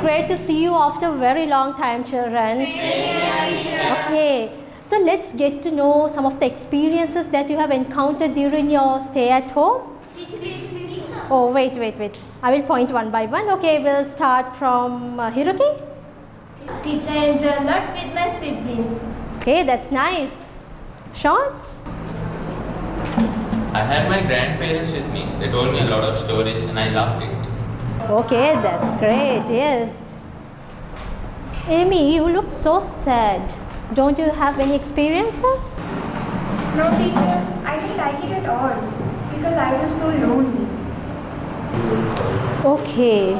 great to see you after a very long time, children. Okay, so let's get to know some of the experiences that you have encountered during your stay at home. Oh, wait, wait, wait. I will point one by one. Okay, we'll start from uh, Hiroki. Teacher, I enjoy a lot with my siblings. Okay, that's nice. Sean? I had my grandparents with me. They told me a lot of stories and I loved it. Okay, that's great. Yes. Amy, you look so sad. Don't you have any experiences? No, teacher, I didn't like it at all because I was so lonely. Okay,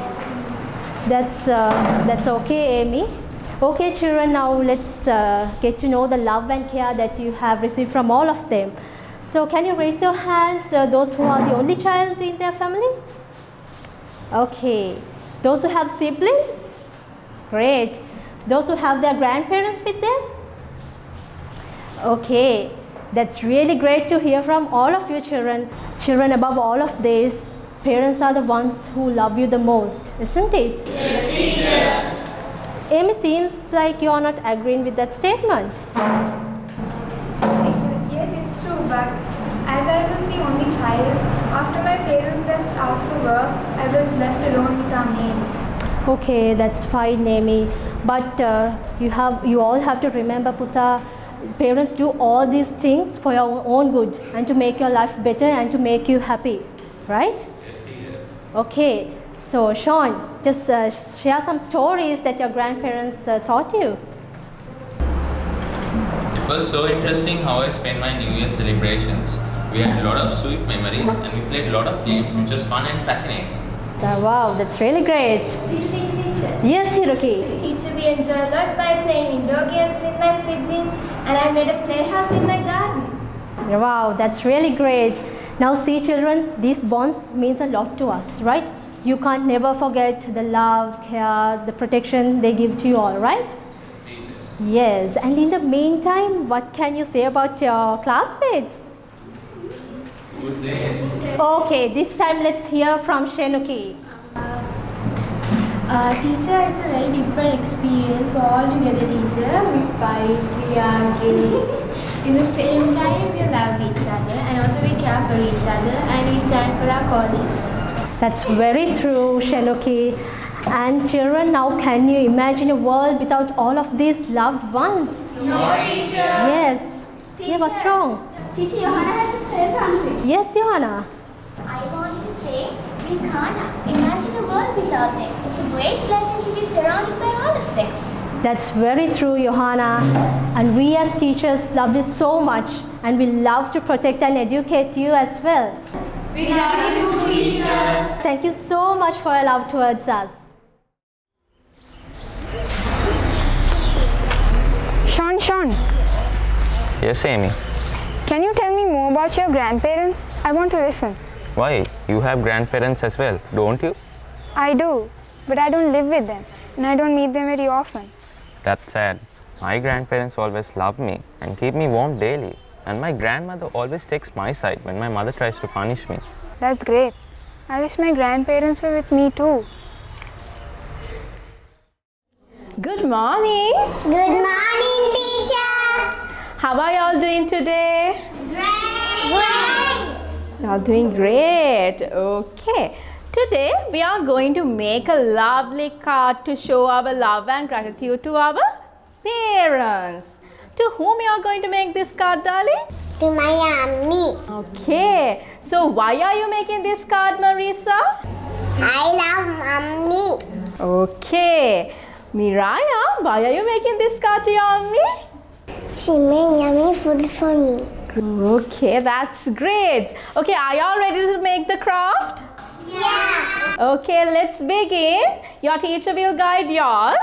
that's uh, that's okay, Amy. Okay, children. Now let's uh, get to know the love and care that you have received from all of them. So, can you raise your hands? Uh, those who are the only child in their family. Okay, those who have siblings. Great. Those who have their grandparents with them. Okay, that's really great to hear from all of you children. Children, above all of this, parents are the ones who love you the most, isn't it? Yes, teacher. Amy seems like you are not agreeing with that statement. Yes, it's true, but as I was the only child, after my parents left out for work, I was left alone with our maid. Okay, that's fine, Amy. But uh, you have, you all have to remember, Puta, parents do all these things for your own good and to make your life better and to make you happy, right? Yes, Okay, so Sean, just uh, share some stories that your grandparents uh, taught you. It was so interesting how I spent my New Year celebrations. We had a lot of sweet memories and we played a lot of games which was fun and fascinating. Uh, wow, that's really great. Teacher, teacher, teacher. Yes, Hiroki. Teacher, we enjoy a lot by playing indoor games with my siblings and I made a playhouse in my garden. Wow, that's really great. Now see children, these bonds means a lot to us, right? You can't never forget the love, care, the protection they give to you all, right? Yes, and in the meantime, what can you say about your classmates? Who's there? Okay, this time let's hear from Shenuki. Uh, teacher, it's a very different experience for all together teacher. We fight, we argue. In the same time, we love each other and also we care for each other and we stand for our colleagues. That's very true, Shenuki. And children, now can you imagine a world without all of these loved ones? No, teacher. Yes. Yeah, what's wrong? Teacher Johanna has to say something. Yes, Johanna. I want to say we can't imagine a world without them. It's a great blessing to be surrounded by all of them. That's very true, Johanna. And we as teachers love you so much and we love to protect and educate you as well. We love you too, teacher. Thank you so much for your love towards us. Sean, Sean, Yes, Amy. can you tell me more about your grandparents? I want to listen. Why? You have grandparents as well, don't you? I do, but I don't live with them and I don't meet them very often. That's sad. My grandparents always love me and keep me warm daily. And my grandmother always takes my side when my mother tries to punish me. That's great. I wish my grandparents were with me too. Good morning. Good morning, teacher. How are y'all doing today? Great. Y'all doing great. Okay. Today we are going to make a lovely card to show our love and gratitude to our parents. To whom you are going to make this card, darling? To my mommy. Okay. So why are you making this card, Marisa? I love mommy. Okay. Miraya, why are you making this card to your mommy? She made yummy food for me. Okay, that's great. Okay, are y'all ready to make the craft? Yeah. Okay, let's begin. Your teacher will guide y'all.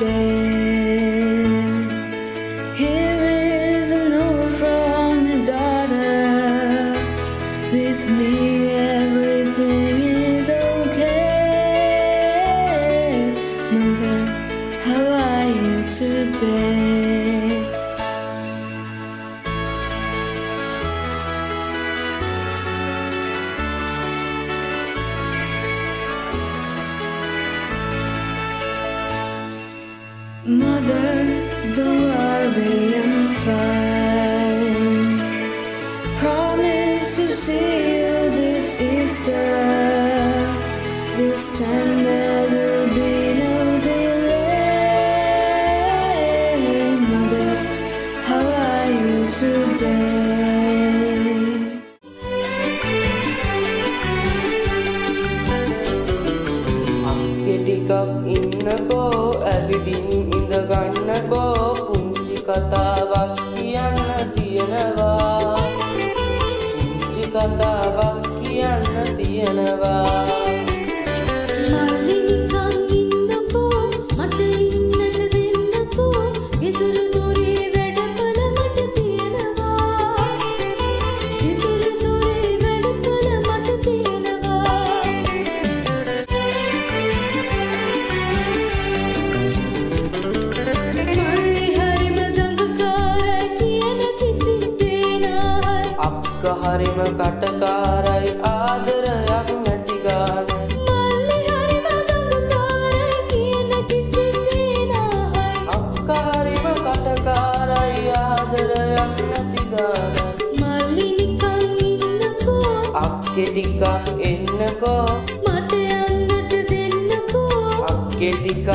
Here is a note from daughter. With me, everything is okay. Mother, how are you today? Mother, don't worry, I'm fine. Promise to see you this Easter. This time හටකාරයි ආදරයක් නැතිගාන අක්කාරිම කටකාරයි ආදරයක් නැතිගාන අක්කෙටිකක් එන්නකෝ. මට යන්නට දෙන්නකෝ. අක්කෙටිකක්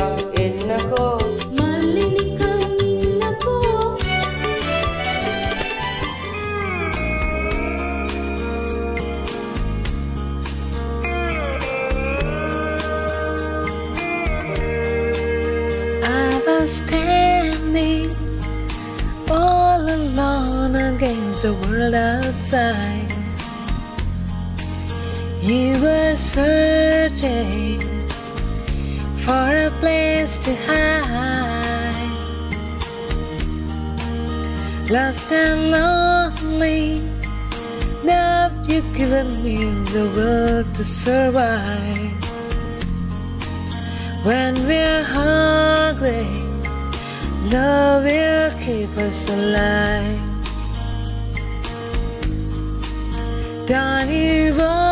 You were searching for a place to hide. Lost and lonely, now you've given me the will to survive. When we're hungry, love will keep us alive. Don't worry,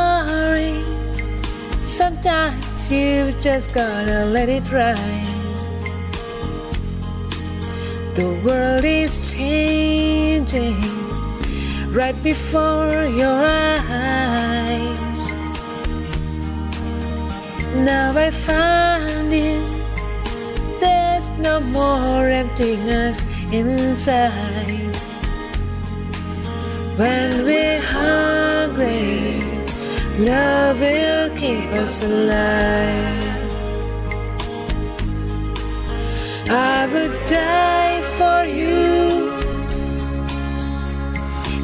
sometimes you just gotta let it ride. The world is changing right before your eyes. Now I find it, there's no more emptiness inside. When we're hungry, love will keep us alive. I would die for you,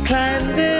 climb the.